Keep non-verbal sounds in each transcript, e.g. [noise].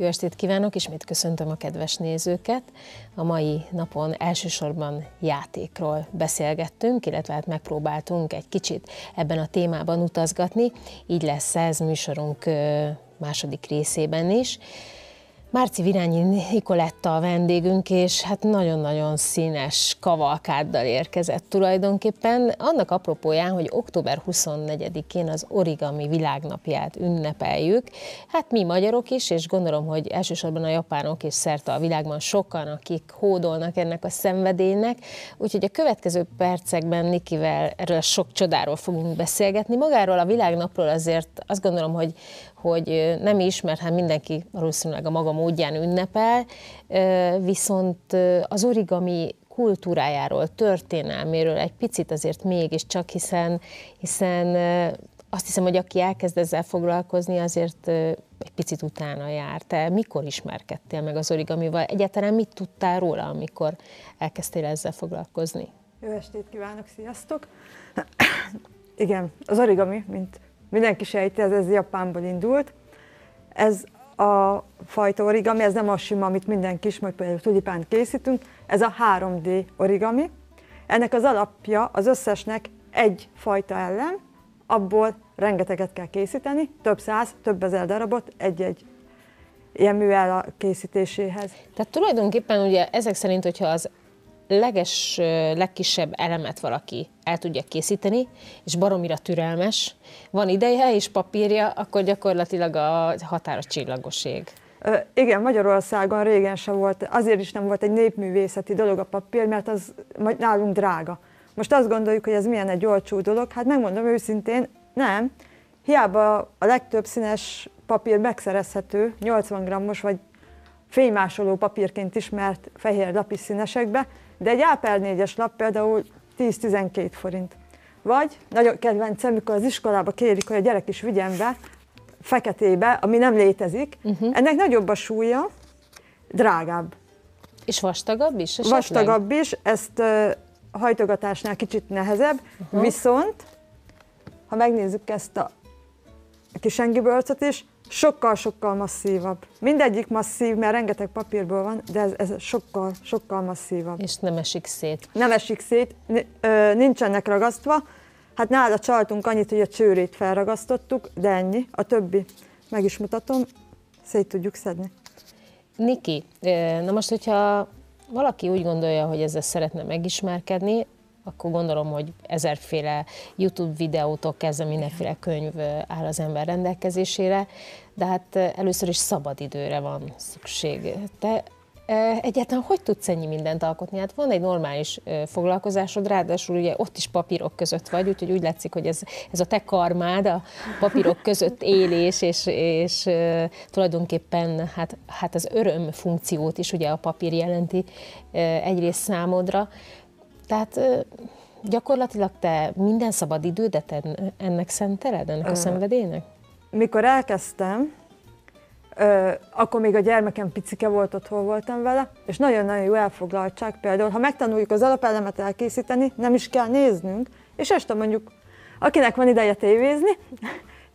Jó estét kívánok, ismét köszöntöm a kedves nézőket. A mai napon elsősorban játékról beszélgettünk, illetve hát megpróbáltunk egy kicsit ebben a témában utazgatni. Így lesz ez műsorunk második részében is. Márci Virányi Nikoletta a vendégünk, és hát nagyon-nagyon színes kavalkáddal érkezett tulajdonképpen. Annak apropóján, hogy október 24-én az origami világnapját ünnepeljük. Hát mi magyarok is, és gondolom, hogy elsősorban a japánok és szerte a világban sokan, akik hódolnak ennek a szenvedélynek. Úgyhogy a következő percekben Nikivel erről sok csodáról fogunk beszélgetni. Magáról a világnapról azért azt gondolom, hogy hogy nem is, mert hát mindenki valószínűleg a maga módján ünnepel, viszont az origami kultúrájáról, történelméről egy picit azért mégiscsak, hiszen, hiszen azt hiszem, hogy aki elkezd ezzel foglalkozni, azért egy picit utána jár. Te mikor ismerkedtél meg az origamival? Egyáltalán mit tudtál róla, amikor elkezdtél ezzel foglalkozni? Jó estét kívánok, sziasztok! [coughs] Igen, az origami, mint mindenki sejti, ez, ez Japánból indult. Ez a fajta origami, ez nem a sima, amit mindenki ismer, például tulipánt készítünk, ez a 3D origami. Ennek az alapja az összesnek egy fajta ellen, abból rengeteget kell készíteni, több száz, több ezer darabot egy-egy ilyen művel készítéséhez. Tehát tulajdonképpen ugye ezek szerint, hogyha az leges, legkisebb elemet valaki el tudja készíteni, és baromira türelmes, van ideje és papírja, akkor gyakorlatilag a határos csillagoség. Igen, Magyarországon régen sem volt, azért is nem volt egy népművészeti dolog a papír, mert az nálunk drága. Most azt gondoljuk, hogy ez milyen egy olcsó dolog, hát megmondom őszintén, nem. Hiába a legtöbb színes papír megszerezhető, 80 grammos vagy fénymásoló papírként ismert fehér lapis színesekbe, de egy Áper 4-es lap például 10-12 forint. Vagy nagyon kedvencem, amikor az iskolába kérik, hogy a gyerek is vigyen be feketébe, ami nem létezik. Uh-huh. Ennek nagyobb a súlya, drágább. És vastagabb is esetleg? Vastagabb is, ezt uh, hajtogatásnál kicsit nehezebb, uh-huh. viszont ha megnézzük ezt a kisengi bölcöt is, sokkal-sokkal masszívabb. Mindegyik masszív, mert rengeteg papírból van, de ez, ez sokkal, sokkal masszívabb. És nem esik szét. Nem esik szét, nincsenek ragasztva. Hát nála csaltunk annyit, hogy a csőrét felragasztottuk, de ennyi. A többi, meg is mutatom, szét tudjuk szedni. Niki, na most, hogyha valaki úgy gondolja, hogy ezzel szeretne megismerkedni, akkor gondolom, hogy ezerféle YouTube videótól kezdve mindenféle könyv áll az ember rendelkezésére, de hát először is szabadidőre van szükség. Te egyáltalán hogy tudsz ennyi mindent alkotni? Hát van egy normális foglalkozásod, ráadásul ugye ott is papírok között vagy, úgyhogy úgy látszik, hogy ez, ez a te karmád, a papírok között élés, és, és tulajdonképpen hát, hát az öröm funkciót is ugye a papír jelenti egyrészt számodra. Tehát gyakorlatilag te minden szabad idődet ennek szenteled, ennek a szenvedélynek? Mikor elkezdtem, akkor még a gyermekem picike volt, otthon voltam vele, és nagyon-nagyon jó elfoglaltság. Például, ha megtanuljuk az alapelemet elkészíteni, nem is kell néznünk, és este mondjuk, akinek van ideje tévézni,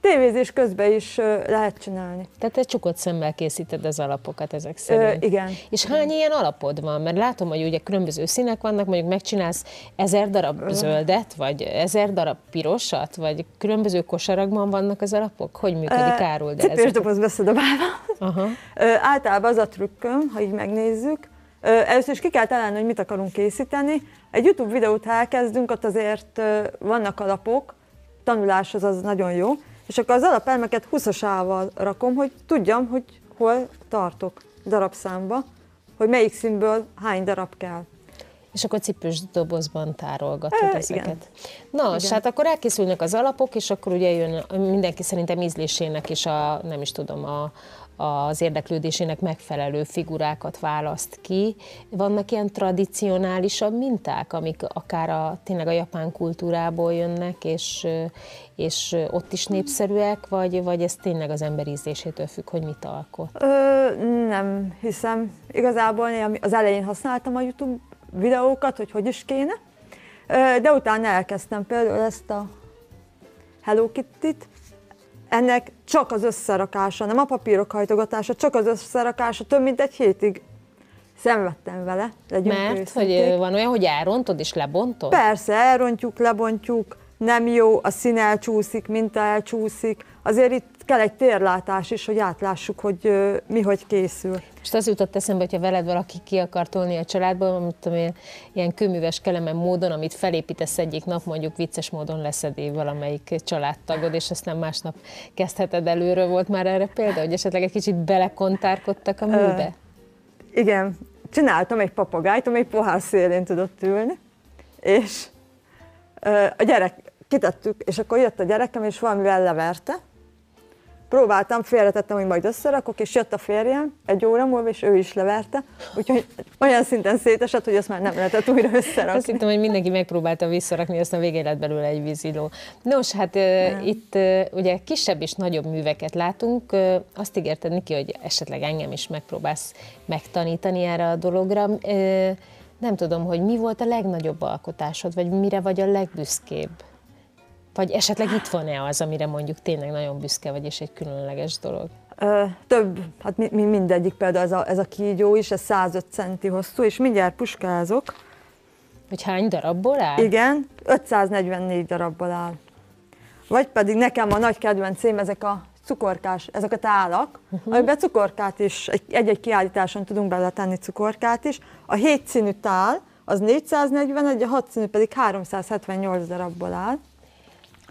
tévézés közben is lehet csinálni. Tehát egy csukott szemmel készíted az alapokat ezek szerint. Ö, igen. És hány ilyen alapod van? Mert látom, hogy ugye különböző színek vannak, mondjuk megcsinálsz ezer darab zöldet, vagy ezer darab pirosat, vagy különböző kosarakban vannak az alapok? Hogy működik, árul? De Cipős doboz beszedobálva. Aha. Ö, általában az a trükköm, ha így megnézzük, Ö, először is ki kell találni, hogy mit akarunk készíteni. Egy YouTube videót, ha elkezdünk, ott azért vannak alapok, tanuláshoz az nagyon jó, és akkor az alapelmeket 20-asával rakom, hogy tudjam, hogy hol tartok darabszámba, hogy melyik színből hány darab kell. És akkor cipős dobozban tárolgatod e, ezeket. Igen. Na, igen. hát akkor elkészülnek az alapok, és akkor ugye jön mindenki szerintem ízlésének is a, nem is tudom, a, az érdeklődésének megfelelő figurákat választ ki. Vannak ilyen tradicionálisabb minták, amik akár a, tényleg a japán kultúrából jönnek, és, és ott is népszerűek, vagy, vagy ez tényleg az ember ízlésétől függ, hogy mit alkot? Ö, nem hiszem. Igazából az elején használtam a YouTube videókat, hogy hogy is kéne, de utána elkezdtem például ezt a Hello Kitty-t, ennek csak az összerakása, nem a papírok hajtogatása, csak az összerakása több mint egy hétig szenvedtem vele. Mert őszinték. hogy van olyan, hogy elrontod és lebontod? Persze, elrontjuk, lebontjuk, nem jó, a szín elcsúszik, minta elcsúszik. Azért itt kell egy térlátás is, hogy átlássuk, hogy mi hogy készül. És az jutott eszembe, hogyha veled valaki ki akar tolni a családból, amit tudom én, ilyen kőműves kelemen módon, amit felépítesz egyik nap, mondjuk vicces módon leszedi valamelyik családtagod, és aztán másnap kezdheted előről. Volt már erre példa, hogy esetleg egy kicsit belekontárkodtak a műbe? Ö, igen, csináltam egy papagájt, amely pohár szélén tudott ülni, és ö, a gyerek, kitettük, és akkor jött a gyerekem, és valamivel leverte, próbáltam, félretettem, hogy majd összerakok, és jött a férjem egy óra múlva, és ő is leverte, úgyhogy olyan szinten szétesett, hogy azt már nem lehetett újra összerakni. Azt hittem, hogy mindenki megpróbálta visszarakni, aztán végén lett belőle egy víziló. Nos, hát nem. itt ugye kisebb és nagyobb műveket látunk. Azt ígérted, Niki, hogy esetleg engem is megpróbálsz megtanítani erre a dologra. Nem tudom, hogy mi volt a legnagyobb alkotásod, vagy mire vagy a legbüszkébb? Vagy esetleg itt van-e az, amire mondjuk tényleg nagyon büszke vagy, és egy különleges dolog? Ö, több, hát mi, mi mindegyik például ez a, ez a kígyó is, ez 105 centi hosszú, és mindjárt puskázok. Hogy hány darabból áll? Igen, 544 darabból áll. Vagy pedig nekem a nagy kedvencém ezek a cukorkás, ezek a tálak, uh-huh. amiben cukorkát is, egy-egy kiállításon tudunk beletenni cukorkát is. A 7 színű tál az 441, a 6 színű pedig 378 darabból áll.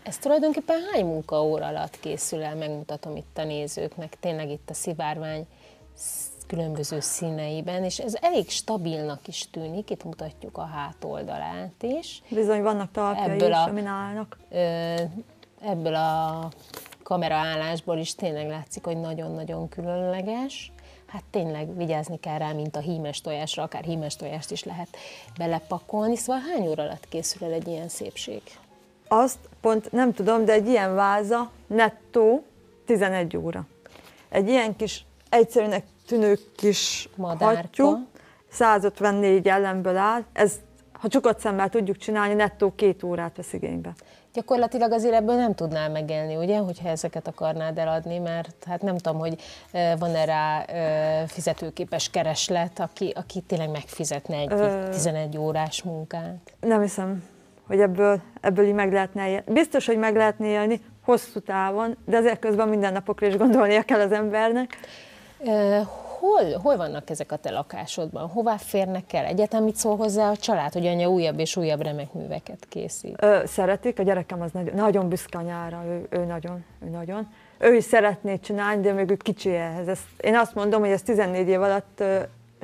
Ez tulajdonképpen hány munkaóra alatt készül el, megmutatom itt a nézőknek, tényleg itt a szivárvány különböző színeiben, és ez elég stabilnak is tűnik, itt mutatjuk a hátoldalát is. Bizony vannak talpjai ebből is, a, amin állnak. Ebből a kameraállásból is tényleg látszik, hogy nagyon-nagyon különleges. Hát tényleg vigyázni kell rá, mint a hímes tojásra, akár hímes tojást is lehet belepakolni. Szóval hány óra alatt készül el egy ilyen szépség? Azt pont nem tudom, de egy ilyen váza nettó 11 óra. Egy ilyen kis egyszerűnek tűnő kis Madárka. hattyú, 154 ellenből áll, ez ha csukott szemmel tudjuk csinálni, nettó két órát vesz igénybe. Gyakorlatilag azért ebből nem tudnál megélni, ugye, hogyha ezeket akarnád eladni, mert hát nem tudom, hogy van-e rá fizetőképes kereslet, aki, aki tényleg megfizetne egy Ö... 11 órás munkát. Nem hiszem, hogy ebből, ebből így meg lehetne élni. Biztos, hogy meg lehetne élni hosszú távon, de ezért közben minden napokra is gondolnia kell az embernek. Hol, hol vannak ezek a te lakásodban? Hová férnek el? Egyetem mit szól hozzá a család, hogy anya újabb és újabb remek műveket készít? Ö, szeretik, a gyerekem az nagyon, nagyon büszke anyára, ő, ő nagyon, ő nagyon. Ő is szeretné csinálni, de még ő kicsi ehhez. Ezt, én azt mondom, hogy ez 14 év alatt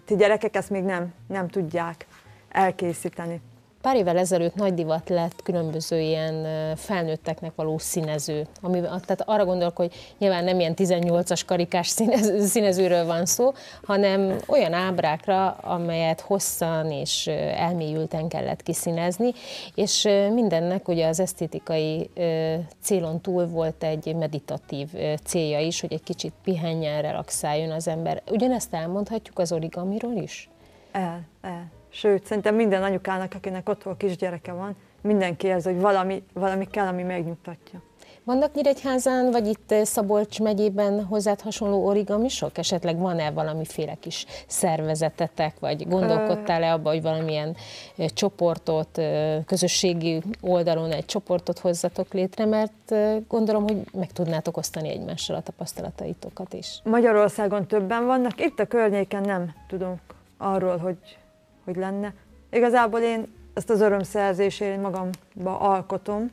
ti gyerekek ezt még nem, nem tudják elkészíteni. Pár évvel ezelőtt nagy divat lett különböző ilyen felnőtteknek való színező. Ami, tehát arra gondolok, hogy nyilván nem ilyen 18-as karikás színező, színezőről van szó, hanem olyan ábrákra, amelyet hosszan és elmélyülten kellett kiszínezni, és mindennek ugye az esztétikai célon túl volt egy meditatív célja is, hogy egy kicsit pihenjen, relaxáljon az ember. Ugyanezt elmondhatjuk az origamiról is? El, el. Sőt, szerintem minden anyukának, akinek otthon kisgyereke van, mindenki érzi, hogy valami, valami kell, ami megnyugtatja. Vannak Nyíregyházán, vagy itt Szabolcs megyében hozzád hasonló origamisok? Esetleg van-e valamiféle kis szervezetetek, vagy gondolkodtál-e abba, hogy valamilyen csoportot, közösségi oldalon egy csoportot hozzatok létre, mert gondolom, hogy meg tudnátok osztani egymással a tapasztalataitokat is. Magyarországon többen vannak, itt a környéken nem tudunk arról, hogy hogy lenne. Igazából én ezt az örömszerzését magamba alkotom.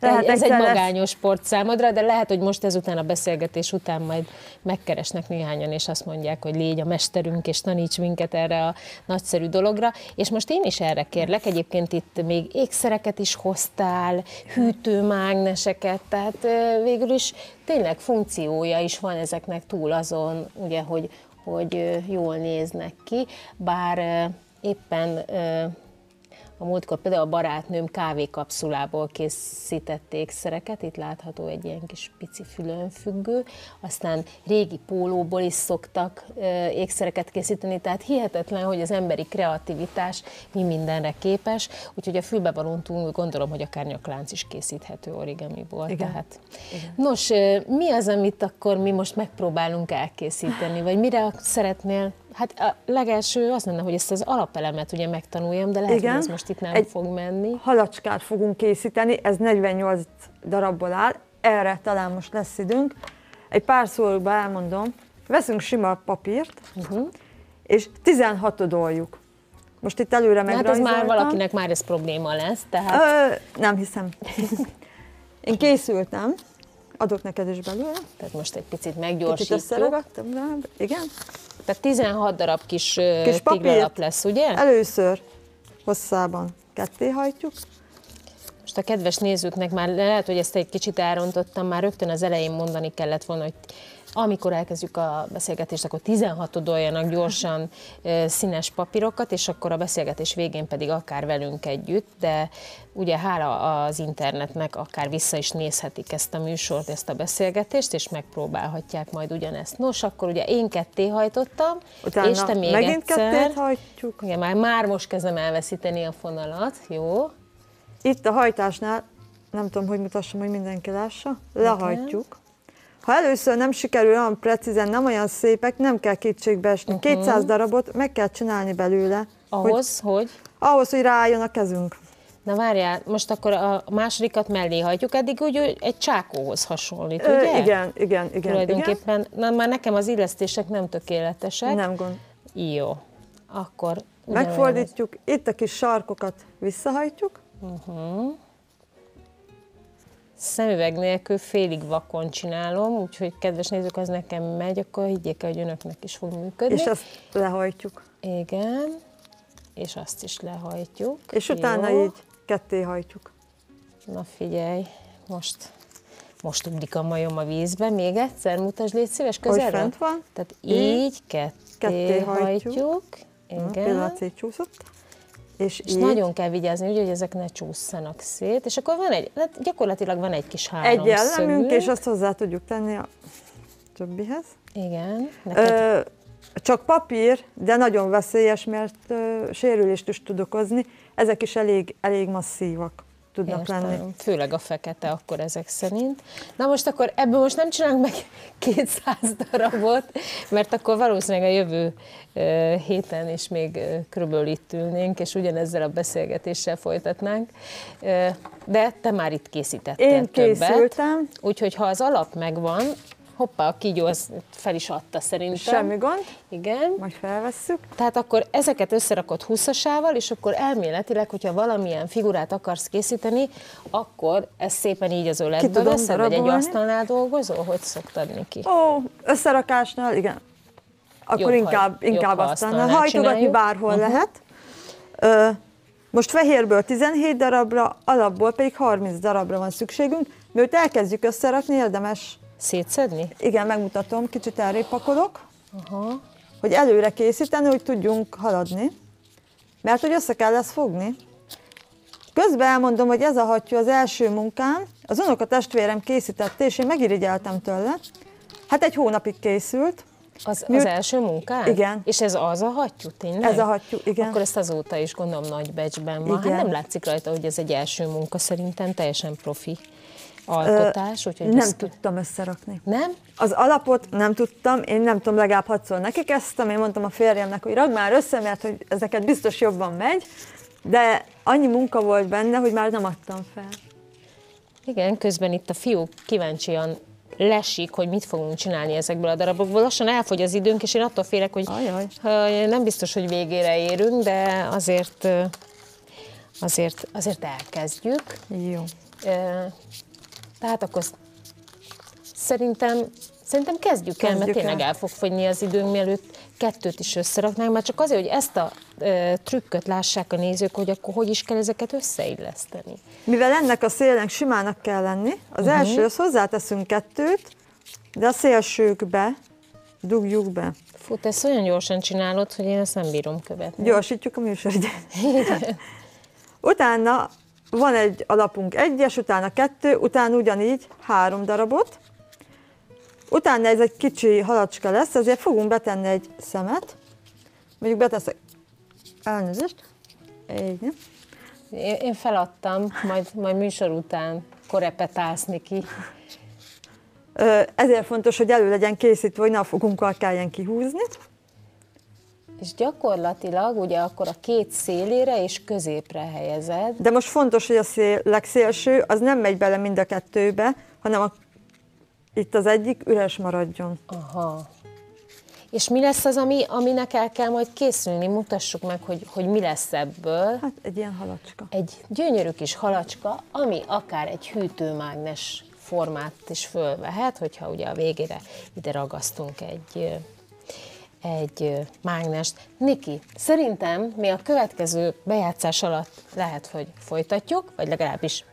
Lehet ez egy magányos sport számodra, de lehet, hogy most ezután a beszélgetés után majd megkeresnek néhányan, és azt mondják, hogy légy a mesterünk, és taníts minket erre a nagyszerű dologra. És most én is erre kérlek, egyébként itt még ékszereket is hoztál, hűtőmágneseket, tehát végül is tényleg funkciója is van ezeknek túl azon, ugye, hogy, hogy jól néznek ki, bár éppen a múltkor például a barátnőm kávékapszulából készített ékszereket, itt látható egy ilyen kis pici fülönfüggő, aztán régi pólóból is szoktak ékszereket készíteni, tehát hihetetlen, hogy az emberi kreativitás mi mindenre képes, úgyhogy a fülbevalón túl gondolom, hogy akár nyaklánc is készíthető origamiból. Igen. Tehát. Igen. Nos, mi az, amit akkor mi most megpróbálunk elkészíteni, vagy mire szeretnél Hát a legelső az lenne, hogy ezt az alapelemet ugye megtanuljam, de lehet, Igen. hogy ez most itt nem Egy fog menni. halacskát fogunk készíteni, ez 48 darabból áll, erre talán most lesz időnk. Egy pár szóba elmondom, veszünk sima papírt, uh-huh. és 16 odoljuk. Most itt előre meg. Hát ez már valakinek már ez probléma lesz, tehát... Ö, nem hiszem. [laughs] Én készültem, adok neked is belőle. Tehát most egy picit meggyorsítjuk. Kicsit igen. Tehát 16 darab kis, kis téglalap lesz, ugye? Először hosszában ketté hajtjuk. Most a kedves nézőknek már lehet, hogy ezt egy kicsit elrontottam, már rögtön az elején mondani kellett volna, hogy amikor elkezdjük a beszélgetést, akkor 16 odoljanak gyorsan színes papírokat, és akkor a beszélgetés végén pedig akár velünk együtt, de ugye hála az internetnek akár vissza is nézhetik ezt a műsort, ezt a beszélgetést, és megpróbálhatják majd ugyanezt. Nos, akkor ugye én ketté hajtottam, Utána és te még megint egyszer. hajtjuk. Igen, már, már most kezdem elveszíteni a fonalat, jó? Itt a hajtásnál, nem tudom, hogy mutassam, hogy mindenki lássa, lehajtjuk. Ha először nem sikerül olyan precízen, nem olyan szépek, nem kell kétségbe esni. Uh-huh. 200 darabot meg kell csinálni belőle. Ahhoz, hogy? hogy? Ahhoz, hogy rájön a kezünk. Na várjál, most akkor a másodikat mellé hajtjuk, eddig úgy egy csákóhoz hasonlít, Ö, ugye? Igen, igen, igen. Tulajdonképpen, igen. na már nekem az illesztések nem tökéletesek. Nem gond. Jó, akkor... Megfordítjuk, itt a kis sarkokat visszahajtjuk. Uh-huh szemüveg nélkül félig vakon csinálom, úgyhogy kedves nézők, az nekem megy, akkor higgyék el, hogy önöknek is fog működni. És azt lehajtjuk. Igen, és azt is lehajtjuk. És utána Jó. így ketté hajtjuk. Na figyelj, most most ugrik a majom a vízbe, még egyszer mutasd, légy szíves, közelről. Hogy fent van. Tehát így ketté, ketté hajtjuk. hajtjuk. Igen. Na, csúszott. És, és így... nagyon kell vigyázni, ugye, hogy ezek ne csúszanak szét, és akkor van egy, hát gyakorlatilag van egy kis háromszögünk. Egy jellemünk, és azt hozzá tudjuk tenni a többihez. Igen. Neked... Ö, csak papír, de nagyon veszélyes, mert ö, sérülést is tud okozni. Ezek is elég, elég masszívak tudnak Értem. lenni. Főleg a fekete akkor ezek szerint. Na most akkor ebből most nem csinálunk meg [laughs] 200 darabot, mert akkor valószínűleg a jövő héten is még körülbelül itt ülnénk, és ugyanezzel a beszélgetéssel folytatnánk. De te már itt készítettél Én többet. készültem. Úgyhogy ha az alap megvan, hoppá, a kígyó az fel is adta szerintem. Semmi gond. Igen. Majd felvesszük. Tehát akkor ezeket összerakod húszasával, és akkor elméletileg, hogyha valamilyen figurát akarsz készíteni, akkor ez szépen így az öletbe veszed, vagy egy asztalnál dolgozol? Hogy szoktad, Niki? Ó, összerakásnál, igen. Akkor jobb, inkább, ha, inkább asztalnál. Hajtogatni bárhol uh-huh. lehet. Ö, most fehérből 17 darabra, alapból pedig 30 darabra van szükségünk. Mióta elkezdjük összerakni, érdemes Szétszedni? Igen, megmutatom, kicsit elrébb pakolok, Aha. hogy előre készíteni, hogy tudjunk haladni, mert hogy össze kell ezt fogni. Közben elmondom, hogy ez a hattyú az első munkám, az unoka testvérem készítette, és én megirigyeltem tőle. Hát egy hónapig készült. Az, az első munkán? Igen. És ez az a hattyú, tényleg? Ez a hattyú, igen. Akkor ezt azóta is gondolom nagy becsben van. Igen. Hát nem látszik rajta, hogy ez egy első munka, szerintem teljesen profi alkotás? Úgyhogy nem ezt... tudtam összerakni. Nem? Az alapot nem tudtam, én nem tudom, legalább hatszor neki kezdtem, én mondtam a férjemnek, hogy ragd már össze, mert hogy ez neked biztos jobban megy, de annyi munka volt benne, hogy már nem adtam fel. Igen, közben itt a fiúk kíváncsian lesik, hogy mit fogunk csinálni ezekből a darabokból. Lassan elfogy az időnk, és én attól félek, hogy Ajaj. nem biztos, hogy végére érünk, de azért, azért, azért elkezdjük. Jó. Tehát akkor szerintem, szerintem kezdjük, kezdjük el, mert tényleg el. el fog fogyni az időnk, mielőtt kettőt is összeraknánk, mert csak azért, hogy ezt a e, trükköt lássák a nézők, hogy akkor hogy is kell ezeket összeilleszteni. Mivel ennek a szélnek simának kell lenni, az uh-huh. elsőhöz hozzáteszünk kettőt, de a szélsőkbe dugjuk be. Fú, te ezt olyan gyorsan csinálod, hogy én ezt nem bírom követni. Gyorsítjuk a műsor [laughs] [laughs] Utána van egy alapunk egyes, utána kettő, utána ugyanígy három darabot. Utána ez egy kicsi halacska lesz, ezért fogunk betenni egy szemet. Mondjuk beteszek, elnézést, így, nem? Én, én feladtam, majd, majd műsor után korepetálsz, Niki. Ezért fontos, hogy elő legyen készítve, hogy ne a fogunkkal kelljen kihúzni. És gyakorlatilag ugye akkor a két szélére és középre helyezed. De most fontos, hogy a szél, legszélső az nem megy bele mind a kettőbe, hanem a, itt az egyik üres maradjon. Aha. És mi lesz az, ami, aminek el kell majd készülni? Mutassuk meg, hogy, hogy mi lesz ebből. Hát egy ilyen halacska. Egy gyönyörű kis halacska, ami akár egy hűtőmágnes formát is fölvehet, hogyha ugye a végére ide ragasztunk egy, egy mágnest. Niki, szerintem mi a következő bejátszás alatt lehet, hogy folytatjuk, vagy legalábbis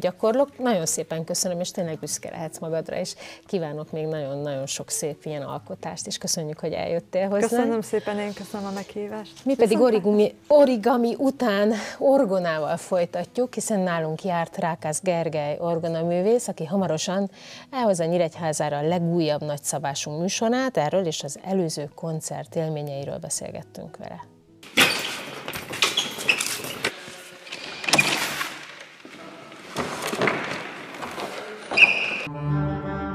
gyakorlok. Nagyon szépen köszönöm, és tényleg büszke lehetsz magadra, és kívánok még nagyon-nagyon sok szép ilyen alkotást, és köszönjük, hogy eljöttél hozzá. Köszönöm szépen, én köszönöm a meghívást. Mi pedig origami, origami után orgonával folytatjuk, hiszen nálunk járt Rákász Gergely orgonaművész, aki hamarosan elhozza Nyíregyházára a legújabb nagyszabású műsorát, erről és az előző koncert élményeiről beszélgettünk vele. Thank you.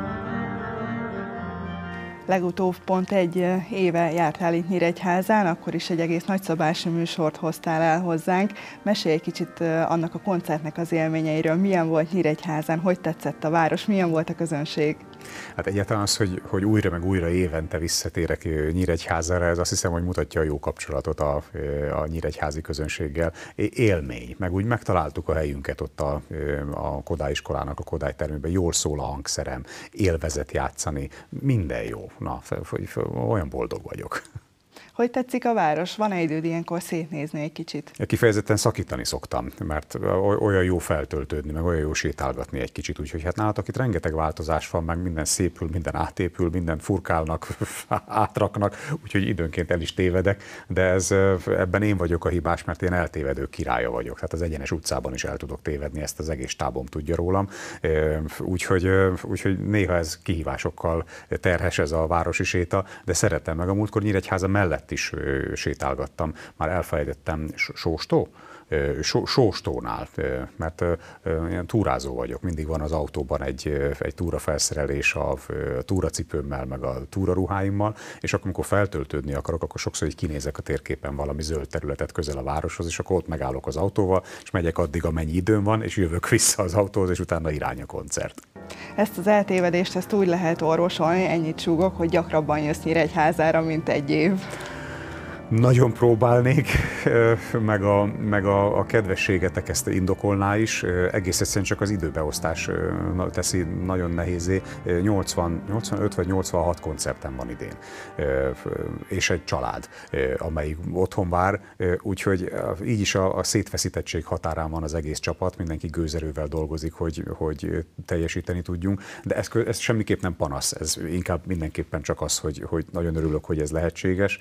Legutóbb pont egy éve jártál itt Nyíregyházán, akkor is egy egész nagyszabású műsort hoztál el hozzánk. Mesélj egy kicsit annak a koncertnek az élményeiről. Milyen volt Nyíregyházán, hogy tetszett a város, milyen volt a közönség? Hát egyáltalán az, hogy, hogy újra meg újra évente visszatérek Nyíregyházára, ez azt hiszem, hogy mutatja a jó kapcsolatot a, a nyíregyházi közönséggel. Élmény, meg úgy megtaláltuk a helyünket ott a, a Kodály iskolának a Kodály termében, jól szól a hangszerem, élvezet játszani, minden jó. Na, olyan boldog vagyok. Hogy tetszik a város? Van-e időd ilyenkor szétnézni egy kicsit? Kifejezetten szakítani szoktam, mert olyan jó feltöltődni, meg olyan jó sétálgatni egy kicsit, úgyhogy hát nálatok itt rengeteg változás van, meg minden szépül, minden átépül, minden furkálnak, [laughs] átraknak, úgyhogy időnként el is tévedek, de ez, ebben én vagyok a hibás, mert én eltévedő királya vagyok. Tehát az egyenes utcában is el tudok tévedni, ezt az egész tábom tudja rólam. Úgyhogy, úgyhogy néha ez kihívásokkal terhes ez a városi séta, de szeretem meg. A múltkor Nyíregyháza mellett is sétálgattam, már elfelejtettem, Sóstó? sóstónál, mert ilyen túrázó vagyok, mindig van az autóban egy, egy túrafelszerelés a túracipőmmel, meg a túraruháimmal, és akkor, amikor feltöltődni akarok, akkor sokszor így kinézek a térképen valami zöld területet közel a városhoz, és akkor ott megállok az autóval, és megyek addig, amennyi időm van, és jövök vissza az autóhoz, és utána irány a koncert. Ezt az eltévedést, ezt úgy lehet orvosolni, ennyit súgok, hogy gyakrabban jössz Nyíregyházára, mint egy év. Nagyon próbálnék, meg a, meg a, a kedvességetek ezt indokolná is. Egész egyszerűen csak az időbeosztás teszi nagyon nehézé. 80, 85 vagy 86 koncertem van idén, és egy család, amelyik otthon vár, úgyhogy így is a, a szétfeszítettség határán van az egész csapat, mindenki gőzerővel dolgozik, hogy, hogy teljesíteni tudjunk, de ez, ez semmiképp nem panasz, ez inkább mindenképpen csak az, hogy, hogy nagyon örülök, hogy ez lehetséges,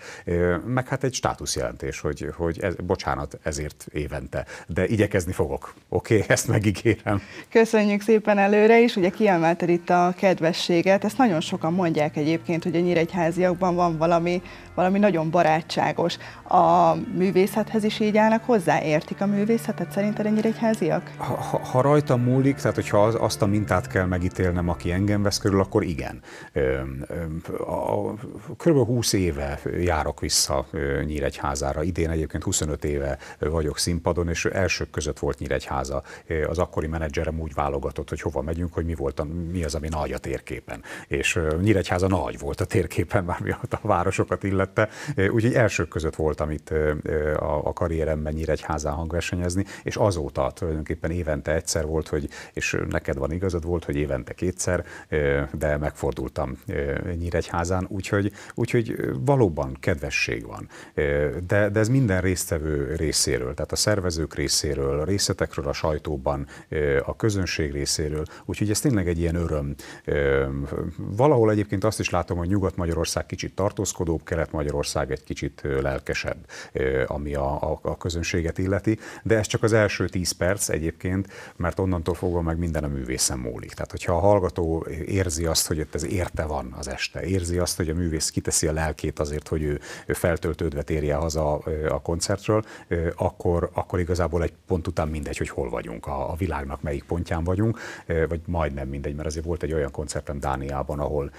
meg hát hát egy státuszjelentés, hogy, hogy ez, bocsánat ezért évente, de igyekezni fogok. Oké, okay, [laughs] ezt megígérem. Köszönjük szépen előre is, ugye kiemelted itt a kedvességet, ezt nagyon sokan mondják egyébként, hogy a nyíregyháziakban van valami, valami nagyon barátságos. A művészethez is így állnak hozzá? Értik a művészetet szerinted a nyíregyháziak? Ha, ha, ha rajta múlik, tehát hogyha az, azt a mintát kell megítélnem, aki engem vesz körül, akkor igen. Kb. 20 éve járok vissza Nyíregyházára. Idén egyébként 25 éve vagyok színpadon, és elsők között volt Nyíregyháza. Az akkori menedzserem úgy válogatott, hogy hova megyünk, hogy mi, volt a, mi az, ami nagy a térképen. És Nyíregyháza nagy volt a térképen, már a városokat illette. Úgyhogy elsők között voltam itt a, a karrieremben Nyíregyházán hangversenyezni, és azóta tulajdonképpen évente egyszer volt, hogy, és neked van igazad volt, hogy évente kétszer, de megfordultam Nyíregyházán, úgyhogy, úgyhogy valóban kedvesség van. de, de ez minden résztvevő részéről, tehát a szervezők részéről, a részletekről a sajtóban, a közönség részéről, úgyhogy ez tényleg egy ilyen öröm. Valahol egyébként azt is látom, hogy Nyugat-Magyarország kicsit tartózkodóbb, Kelet-Magyarország egy kicsit lelkesebb, ami a, a, a közönséget illeti, de ez csak az első tíz perc egyébként, mert onnantól fogva meg minden a művészen múlik. Tehát, hogyha a hallgató érzi azt, hogy ez érte van az este, érzi azt, hogy a művész kiteszi a lelkét azért, hogy ő feltöltődve térje haza a koncertről, akkor, akkor igazából egy pont után mindegy, hogy hol vagyunk, a, a világnak melyik pontján vagyunk, vagy majdnem mindegy, mert azért volt egy olyan koncertem Dániában, ahol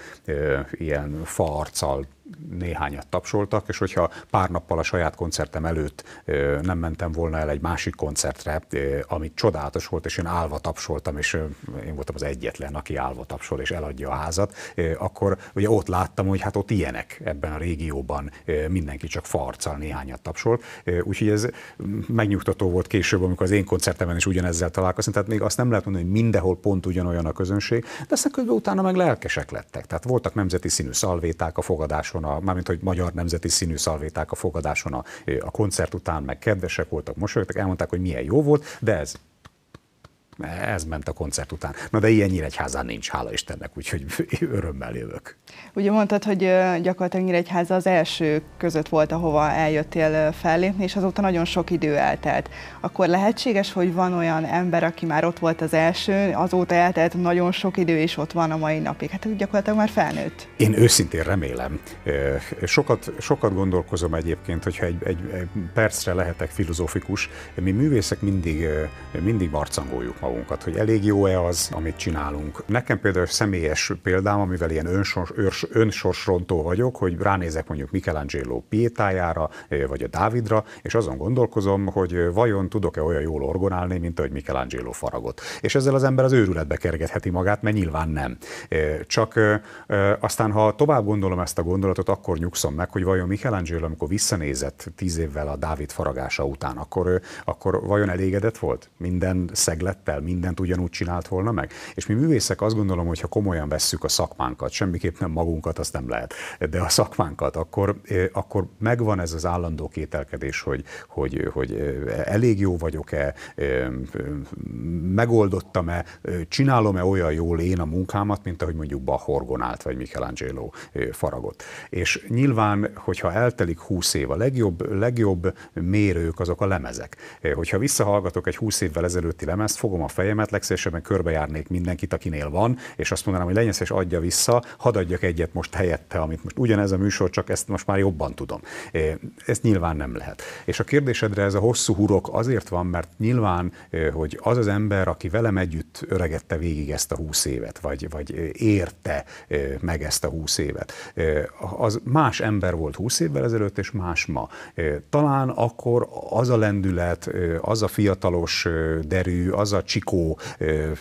ilyen faarccal néhányat tapsoltak, és hogyha pár nappal a saját koncertem előtt nem mentem volna el egy másik koncertre, ami csodálatos volt, és én állva tapsoltam, és én voltam az egyetlen, aki állva tapsol és eladja a házat, akkor ugye ott láttam, hogy hát ott ilyenek ebben a régióban, mindenki csak farccal néhányat tapsolt, úgyhogy ez megnyugtató volt később, amikor az én koncertemen is ugyanezzel találkoztam, tehát még azt nem lehet mondani, hogy mindenhol pont ugyanolyan a közönség, de aztán közben utána meg lelkesek lettek. Tehát voltak nemzeti színű szalvéták a fogadáson, fogadáson, a, mármint hogy magyar nemzeti színű szalvéták a fogadáson a, a koncert után, meg kedvesek voltak, mosolyogtak, elmondták, hogy milyen jó volt, de ez ez ment a koncert után. Na de ilyen Nyíregyházán nincs, hála Istennek, úgyhogy [laughs] örömmel jövök. Ugye mondtad, hogy gyakorlatilag Nyíregyháza az első között volt, ahova eljöttél fellépni, és azóta nagyon sok idő eltelt. Akkor lehetséges, hogy van olyan ember, aki már ott volt az első, azóta eltelt nagyon sok idő, és ott van a mai napig. Hát gyakorlatilag már felnőtt. Én őszintén remélem. Sokat, sokat gondolkozom egyébként, hogyha egy, egy, percre lehetek filozófikus. Mi művészek mindig, mindig marcangoljuk magunkat, hogy elég jó-e az, amit csinálunk. Nekem például személyes példám, amivel ilyen önsors, őrs, önsorsrontó vagyok, hogy ránézek mondjuk Michelangelo Piétájára, vagy a Dávidra, és azon gondolkozom, hogy vajon tudok-e olyan jól orgonálni, mint ahogy Michelangelo faragott. És ezzel az ember az őrületbe kergetheti magát, mert nyilván nem. Csak aztán, ha tovább gondolom ezt a gondolatot, akkor nyugszom meg, hogy vajon Michelangelo, amikor visszanézett tíz évvel a Dávid faragása után, akkor, akkor vajon elégedett volt? Minden szeglettel, mindent ugyanúgy csinált volna meg? És mi művészek azt gondolom, hogy ha komolyan vesszük a szakmánkat, semmiképp nem magunkat, azt nem lehet, de a szakmánkat, akkor, akkor megvan ez az állandó kételkedés, hogy, hogy, hogy elég jó vagyok-e, megoldottam-e, csinálom-e olyan jól én a munkámat, mint ahogy mondjuk Bach orgonált, vagy Michelangelo faragott. És nyilván, hogyha eltelik húsz év, a legjobb, legjobb mérők azok a lemezek. Hogyha visszahallgatok egy húsz évvel ezelőtti lemezt, fogom a fejemet, legszívesebben körbejárnék mindenkit, akinél van, és azt mondanám, hogy legyen és adja vissza, hadd adjak egyet most helyette, amit most ugyanez a műsor, csak ezt most már jobban tudom. Ezt nyilván nem lehet. És a kérdésedre ez a hosszú hurok azért van, mert nyilván, hogy az az ember, aki velem együtt öregette végig ezt a húsz évet, vagy, vagy érte meg ezt a húsz évet, az más ember volt húsz évvel ezelőtt, és más ma. Talán akkor az a lendület, az a fiatalos derű, az a csikó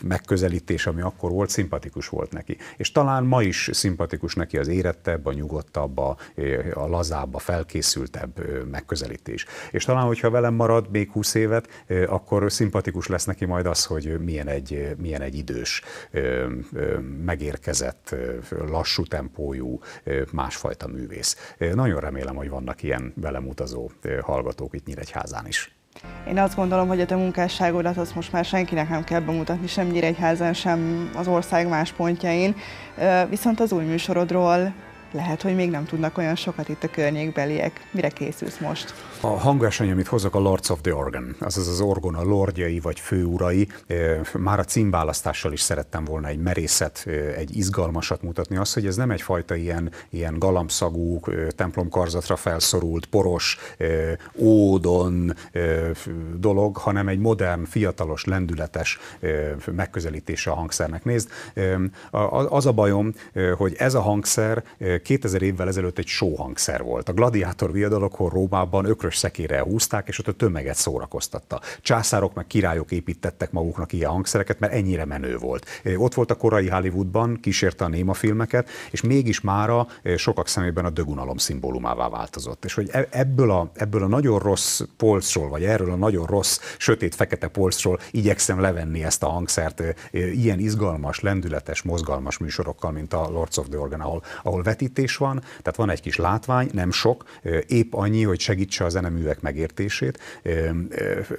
megközelítés, ami akkor volt, szimpatikus volt neki. És talán ma is szimpatikus neki az érettebb, a nyugodtabb, a, a lazább, a felkészültebb megközelítés. És talán, hogyha velem marad még 20 évet, akkor szimpatikus lesz neki majd az, hogy milyen egy, milyen egy idős, megérkezett, lassú tempójú, másfajta művész. Nagyon remélem, hogy vannak ilyen velem utazó hallgatók itt Nyíregyházán is. Én azt gondolom, hogy a te munkásságodat azt most már senkinek nem kell bemutatni, sem Nyíregyházán, sem az ország más pontjain. Viszont az új műsorodról lehet, hogy még nem tudnak olyan sokat itt a környékbeliek. Mire készülsz most? A hangverseny, amit hozok, a Lords of the Organ, azaz az orgon a lordjai vagy főurai. Már a címválasztással is szerettem volna egy merészet, egy izgalmasat mutatni. Az, hogy ez nem egyfajta ilyen, ilyen galambszagú, templomkarzatra felszorult, poros, ódon dolog, hanem egy modern, fiatalos, lendületes megközelítése a hangszernek. Nézd, az a bajom, hogy ez a hangszer 2000 évvel ezelőtt egy sóhangszer volt. A gladiátor viadalokon Rómában ökrös szekére húzták, és ott a tömeget szórakoztatta. Császárok meg királyok építettek maguknak ilyen hangszereket, mert ennyire menő volt. Ott volt a korai Hollywoodban, kísérte a néma filmeket, és mégis mára sokak szemében a dögunalom szimbólumává változott. És hogy e-, ebből a, ebből a nagyon rossz polcról, vagy erről a nagyon rossz, sötét-fekete polcról igyekszem levenni ezt a hangszert ilyen izgalmas, lendületes, mozgalmas műsorokkal, mint a Lords of the Organ, ahol, ahol vetítés van, tehát van egy kis látvány, nem sok, épp annyi, hogy segítse a zeneművek megértését.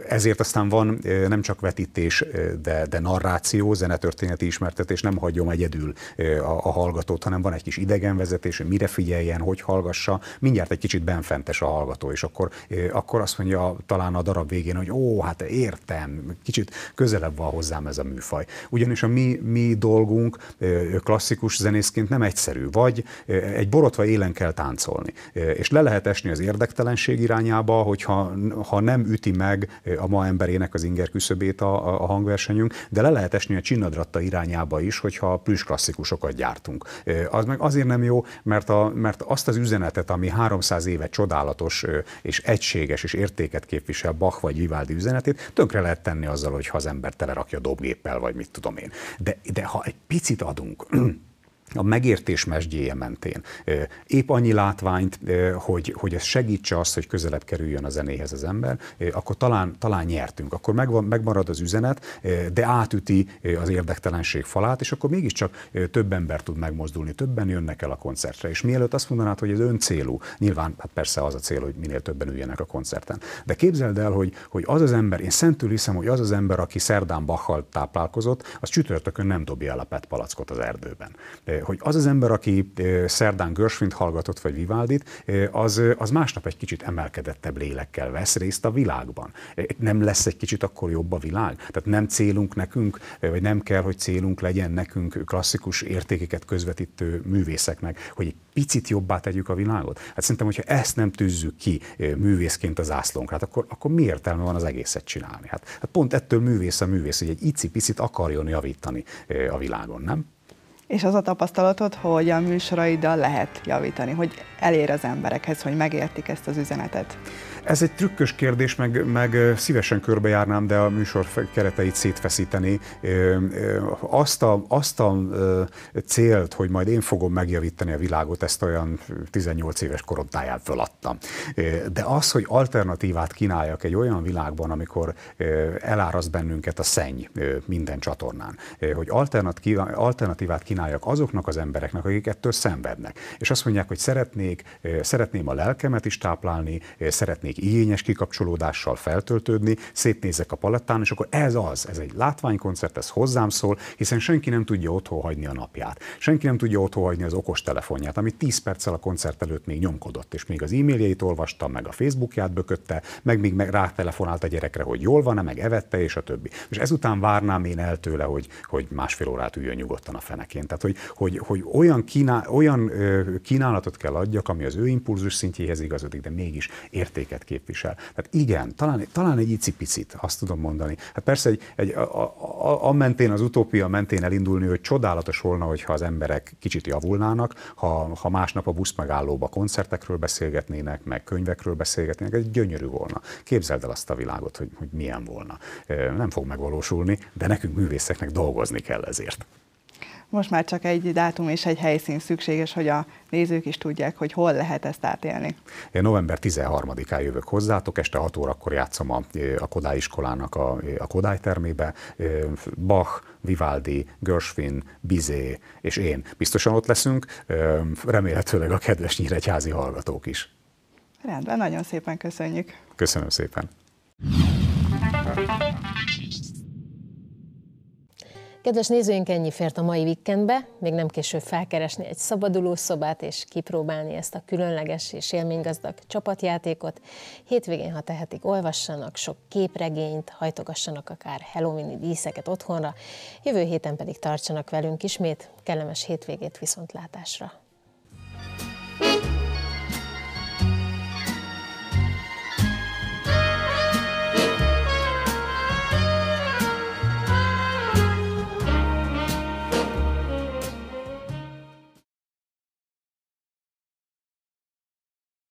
Ezért aztán van nem csak vetítés, de, de narráció, zenetörténeti ismertetés, nem hagyom egyedül a, a hallgatót, hanem van egy kis idegenvezetés, hogy mire figyeljen, hogy hallgassa, mindjárt egy kicsit benfentes a hallgató, és akkor, akkor azt mondja talán a darab végén, hogy ó, hát értem, kicsit közelebb van hozzám ez a műfaj. Ugyanis a mi, mi dolgunk klasszikus zenészként nem egyszerű, vagy egy borotva élen kell táncolni, és le lehet esni az érdektelenség irányába, hogyha ha nem üti meg a ma emberének az inger küszöbét a, a hangversenyünk, de le lehet esni a csinnadratta irányába is, hogyha plüss klasszikusokat gyártunk. Az meg azért nem jó, mert, a, mert azt az üzenetet, ami 300 éve csodálatos és egységes és értéket képvisel Bach vagy Vivaldi üzenetét, tönkre lehet tenni azzal, hogy ha az ember telerakja dobgéppel, vagy mit tudom én. De, de ha egy picit adunk, a megértés mesdjéje mentén. Épp annyi látványt, hogy, hogy ez segítse azt, hogy közelebb kerüljön a zenéhez az ember, akkor talán, talán nyertünk. Akkor megvan, megmarad az üzenet, de átüti az érdektelenség falát, és akkor mégiscsak több ember tud megmozdulni, többen jönnek el a koncertre. És mielőtt azt mondanád, hogy ez öncélú, nyilván hát persze az a cél, hogy minél többen üljenek a koncerten. De képzeld el, hogy, hogy az az ember, én szentül hiszem, hogy az az ember, aki szerdán Bachal táplálkozott, az csütörtökön nem dobja el a PET palackot az erdőben hogy az az ember, aki szerdán Gershwint hallgatott, vagy Vivaldit, az, az másnap egy kicsit emelkedettebb lélekkel vesz részt a világban. Nem lesz egy kicsit akkor jobb a világ? Tehát nem célunk nekünk, vagy nem kell, hogy célunk legyen nekünk klasszikus értékeket közvetítő művészeknek, hogy egy picit jobbá tegyük a világot? Hát szerintem, hogyha ezt nem tűzzük ki művészként az ászlónkra, hát akkor, akkor mi értelme van az egészet csinálni? Hát, hát pont ettől művész a művész, hogy egy icipicit akarjon javítani a világon, nem? És az a tapasztalatod, hogy a műsoraiddal lehet javítani, hogy elér az emberekhez, hogy megértik ezt az üzenetet? Ez egy trükkös kérdés, meg, meg szívesen körbejárnám, de a műsor kereteit szétfeszíteni. Azt a, azt a célt, hogy majd én fogom megjavítani a világot, ezt olyan 18 éves korontáján föladtam. De az, hogy alternatívát kínáljak egy olyan világban, amikor eláraszt bennünket a szenny minden csatornán, hogy alternatívát kínáljak azoknak az embereknek, akik ettől szenvednek. És azt mondják, hogy szeretnék, szeretném a lelkemet is táplálni, szeretnék szeretnék igényes kikapcsolódással feltöltődni, szétnézek a palettán, és akkor ez az, ez egy látványkoncert, ez hozzám szól, hiszen senki nem tudja otthon hagyni a napját. Senki nem tudja otthon hagyni az okos telefonját, amit 10 perccel a koncert előtt még nyomkodott, és még az e-mailjeit olvastam, meg a Facebookját bökötte, meg még meg rátelefonált a gyerekre, hogy jól van-e, meg evette, és a többi. És ezután várnám én el tőle, hogy, hogy másfél órát üljön nyugodtan a fenekén. Tehát, hogy, hogy, hogy olyan, kínál, olyan kínálatot kell adjak, ami az ő impulzus szintjéhez igazodik, de mégis értéket értéket képvisel. Tehát igen, talán, talán egy icipicit, azt tudom mondani. Hát persze egy, egy a, a, a mentén, az utópia mentén elindulni, hogy csodálatos volna, hogyha az emberek kicsit javulnának, ha, ha másnap a busz megállóba koncertekről beszélgetnének, meg könyvekről beszélgetnének, ez gyönyörű volna. Képzeld el azt a világot, hogy, hogy milyen volna. Nem fog megvalósulni, de nekünk művészeknek dolgozni kell ezért. Most már csak egy dátum és egy helyszín szükséges, hogy a nézők is tudják, hogy hol lehet ezt átélni. Én november 13-án jövök hozzátok, este 6 órakor játszom a, a Kodály iskolának a, a Kodály termébe. Bach, Vivaldi, Gershwin, Bizé és én biztosan ott leszünk, remélhetőleg a kedves nyíregyházi hallgatók is. Rendben, nagyon szépen köszönjük. Köszönöm szépen. Kedves nézőink, ennyi fért a mai vikendbe, még nem késő felkeresni egy szabaduló szobát és kipróbálni ezt a különleges és élménygazdag csapatjátékot. Hétvégén, ha tehetik, olvassanak sok képregényt, hajtogassanak akár halloweeni díszeket otthonra, jövő héten pedig tartsanak velünk ismét. Kellemes hétvégét viszontlátásra!